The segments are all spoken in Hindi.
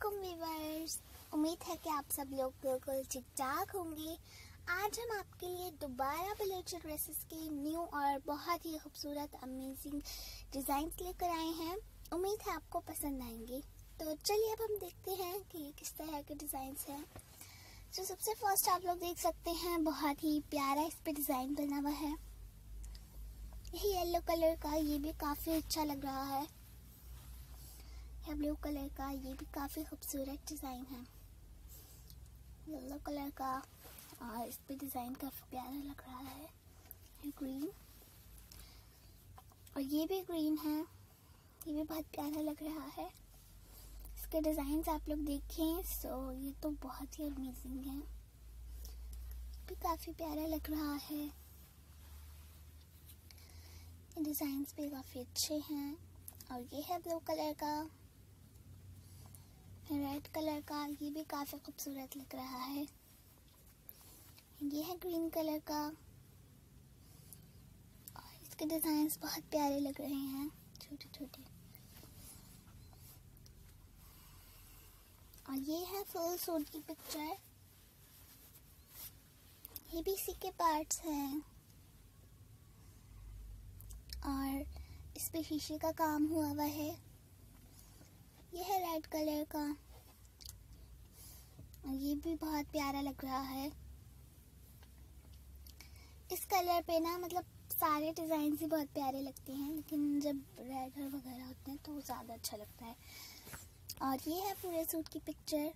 वालेकुम वीवर्स उम्मीद है कि आप सब लोग बिल्कुल ठीक ठाक होंगे। आज हम आपके लिए दोबारा बलेचर ड्रेसेस के न्यू और बहुत ही खूबसूरत अमेजिंग डिज़ाइंस लेकर आए हैं। उम्मीद है आपको पसंद आएँगे। तो चलिए अब हम देखते हैं कि ये किस तरह के डिज़ाइंस हैं। तो सबसे फ़र्स्ट आप लोग देख सकते हैं, बहुत ही प्यारा इस पे डिज़ाइन बना हुआ है। यही येलो कलर का ये भी काफ़ी अच्छा लग रहा है। है ब्लू कलर का, ये भी काफ़ी खूबसूरत डिज़ाइन है। येलो कलर का, और इस पर डिज़ाइन काफ़ी प्यारा लग रहा है ग्रीन और ये भी ग्रीन है, ये भी बहुत प्यारा लग रहा है। इसके डिज़ाइन आप लोग देखें सो ये तो बहुत ही अमेजिंग है। भी काफ़ी प्यारा लग रहा है। डिज़ाइंस भी काफ़ी अच्छे हैं। और ये है ब्लू कलर का। रेड कलर का, ये भी काफ़ी खूबसूरत लग रहा है। ये है ग्रीन कलर का। और इसके डिज़ाइंस बहुत प्यारे लग रहे हैं छोटे छोटे और ये है फुल सूट की पिक्चर। ये भी इसी के पार्ट्स हैं। और इस पे शीशे का काम हुआ हुआ है। ये है रेड कलर का। ये भी बहुत प्यारा लग रहा है। इस कलर पे ना मतलब सारे डिज़ाइन ही बहुत प्यारे लगते हैं, लेकिन जब रेड और वगैरह होते हैं तो ज़्यादा अच्छा लगता है। और ये है पूरे सूट की पिक्चर।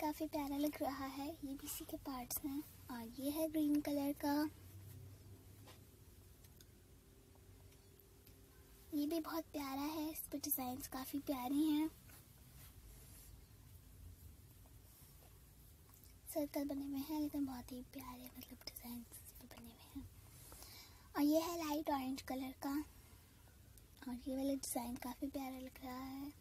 काफ़ी प्यारा लग रहा है ये भी इसी के पार्ट्स हैं और ये है ग्रीन कलर का। ये भी बहुत प्यारा है। इस पर डिज़ाइन काफ़ी प्यारी हैं। सर्कल बने हुए हैं, लेकिन बहुत ही प्यारे मतलब डिज़ाइन बने हुए हैं। और ये है लाइट ऑरेंज कलर का। और ये वाला डिज़ाइन काफ़ी प्यारा लग रहा है।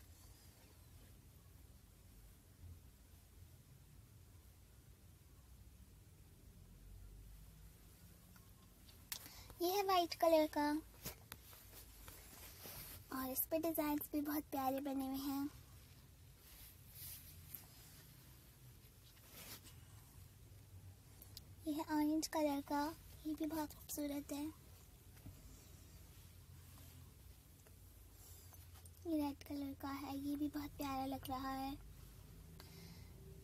ये है वाइट कलर का। और इस पे डिज़ाइन भी बहुत प्यारे बने हुए हैं। ये है ऑरेंज कलर का, ये भी बहुत खूबसूरत है। ये रेड कलर का है, ये भी बहुत प्यारा लग रहा है।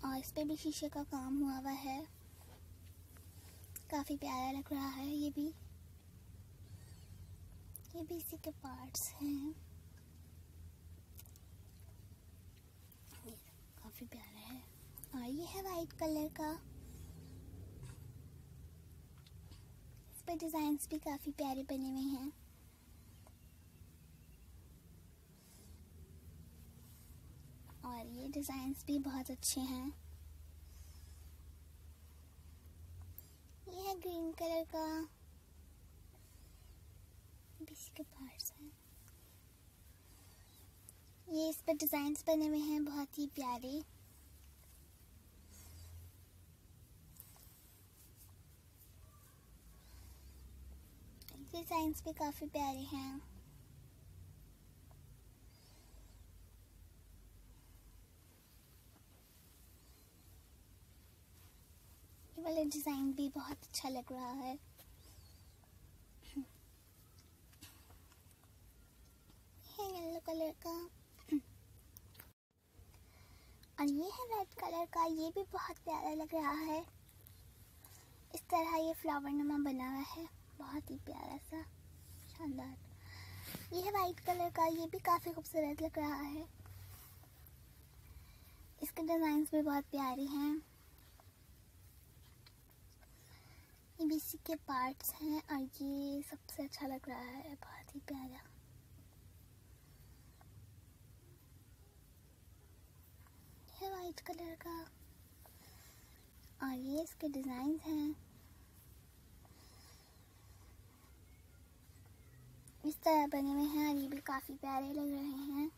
और इस पे भी शीशे का काम हुआ हुआ है। काफ़ी प्यारा लग रहा है ये भी। ये भी इसी के पार्ट्स हैं। काफ़ी प्यारा है। और ये है वाइट कलर का। इस पर डिज़ाइंस भी काफ़ी प्यारे बने हुए हैं। और ये डिज़ाइंस भी बहुत अच्छे हैं ये है ग्रीन कलर का इसी के पार्ट्स हैं। ये इस पर डिज़ाइन बने हुए हैं, बहुत ही प्यारे। डिजाइंस भी काफ़ी प्यारे हैं। वाला डिज़ाइन भी बहुत अच्छा लग रहा है येलो कलर का। और ये है रेड कलर का, ये भी बहुत प्यारा लग रहा है। इस तरह ये फ्लावर नुमा बना हुआ है, बहुत ही प्यारा सा, शानदार। ये है वाइट कलर का, ये भी काफ़ी खूबसूरत लग रहा है। इसके डिज़ाइन भी बहुत प्यारे हैं। ये इसी के पार्ट्स हैं और ये सबसे अच्छा लग रहा है, बहुत ही प्यारा है वाइट कलर का। और ये इसके डिज़ाइन हैं। इस तरह बने हुए हैं और ये भी काफ़ी प्यारे लग रहे हैं।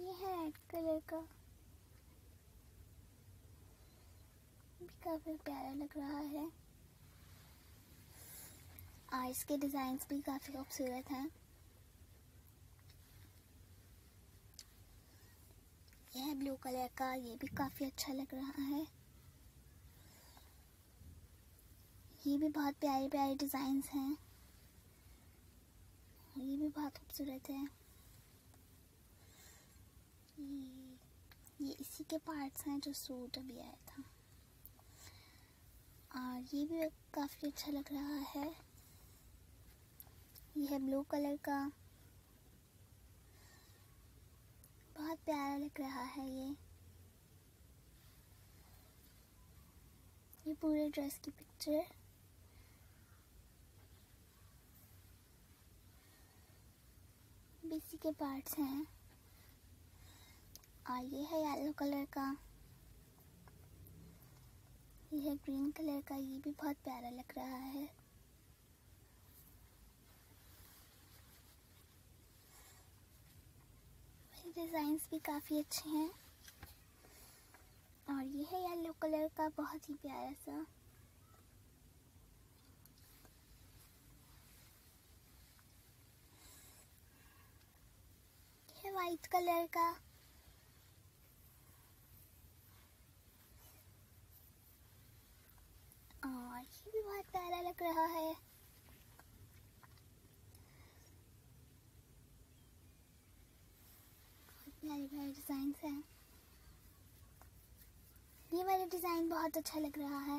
ये है रेड कलर का। भी काफ़ी प्यारा लग रहा है। और इसके डिज़ाइंस भी काफ़ी खूबसूरत हैं यह ब्लू कलर का ये भी काफ़ी अच्छा लग रहा है। ये भी बहुत प्यारे प्यारे डिज़ाइंस हैं। ये भी बहुत खूबसूरत है। ये, ये इसी के पार्ट्स हैं जो सूट अभी आया था। और ये भी काफ़ी अच्छा लग रहा है। ये है ब्लू कलर का। बहुत प्यारा लग रहा है ये। ये पूरे ड्रेस की पिक्चर बीसी के पार्ट्स हैं। और ये है येलो कलर का। ये है ग्रीन कलर का। ये भी बहुत प्यारा लग रहा है। डिज़ाइंस भी काफ़ी अच्छे हैं। और ये है येलो कलर का, बहुत ही प्यारा सा। ये वाइट कलर का और ये भी बहुत प्यारा लग रहा है डिज़ाइन हैं। ये वाला डिज़ाइन बहुत अच्छा लग रहा है।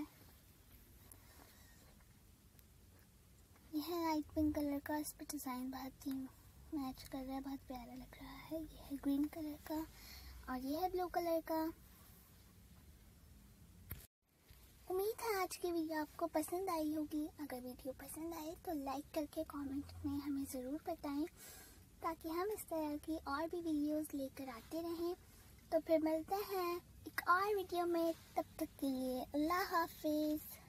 यह है लाइट पिंक कलर का इस पर डिज़ाइन बहुत ही मैच कर रहा है, बहुत प्यारा लग रहा है। ये है ग्रीन कलर का और ये है ब्लू कलर का। उम्मीद है आज की वीडियो आपको पसंद आई होगी। अगर वीडियो पसंद आए तो लाइक करके कमेंट में हमें ज़रूर बताएँ। ताकि हम इस तरह की और भी वीडियोस लेकर आते रहें। तो फिर मिलते हैं एक और वीडियो में। तब तक के लिए अल्लाह हाफिज़।